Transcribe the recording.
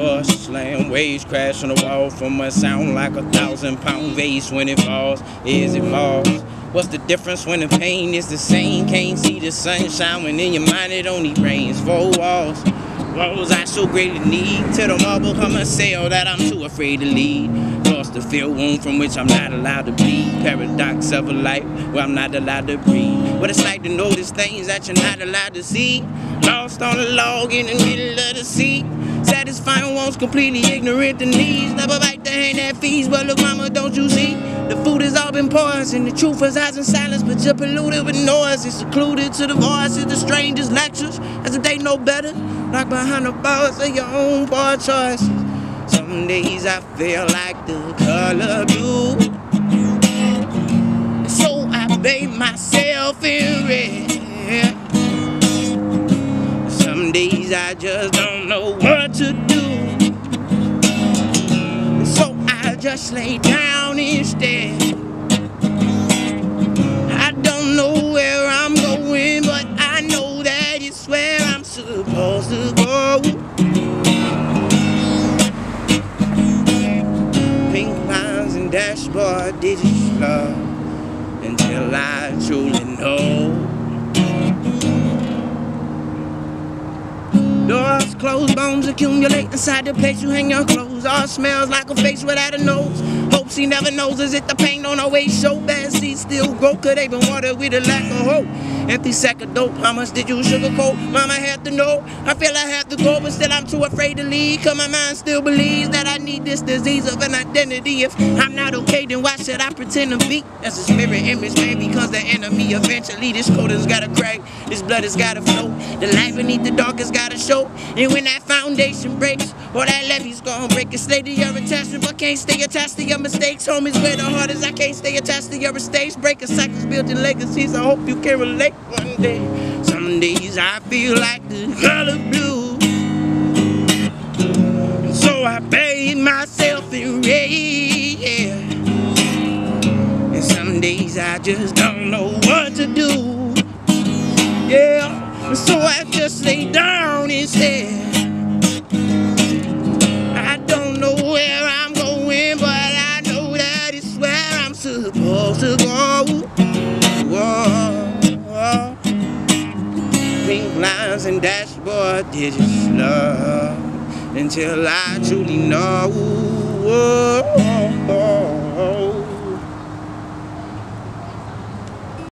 Waves crash on the wall from a sound like a thousand pound vase when it falls. Is it falls? What's the difference when the pain is the same? Can't see the sunshine when in your mind it only rains. Four walls. Walls I so greatly need till the marble come a cell that I'm too afraid to lead. Lost the field wound from which I'm not allowed to bleed. Paradox of a life where I'm not allowed to breathe. What it's like to notice things that you're not allowed to see. Lost on a log in the middle of the sea. Satisfying wants completely ignorant to needs. Never bite the hand that feeds, but look, mama, don't you see? The food has all been poisoned. The truth resides in silence, but you're polluted with noise. It's secluded to the voices, the strangers' lectures, as if they know better. Locked behind the bars of your own bar choices. Some days I feel like the color blue. So I bathe myself in red. Some days I just don't know what to do. So I just lay down instead. I don't know where I'm going, but I know that it's where I'm supposed to go. Pink lines and dashboard digits love until I truly know. Closed, bones accumulate inside the place you hang your clothes. All smells like a face without a nose. Hopes he never knows is it the pain don't always show. Bad seeds still grow, could they been watered with a lack of hope? Empty sack of dope, how much did you sugarcoat? Mama had to know. I feel I have to go, but still I'm too afraid to leave. Cause my mind still believes that I need this disease of an identity. If I'm not okay, then why should I pretend to be? That's a spirit image, man, because the enemy eventually. This coat has gotta crack, this blood has gotta flow. The light beneath the dark has gotta show. And when that foundation breaks, or that levee's gonna break, it's to your attachment, but can't stay attached to your mistakes. Home is where the heart is, I can't stay attached to your mistakes. Breaking cycles, building legacies, I hope you can relate one day. Some days I feel like the color blue. So I bathe myself in red. Yeah. And some days I just don't know what to do. Yeah. So I just lay down instead. Pink lines and dashboard digits love until I truly know.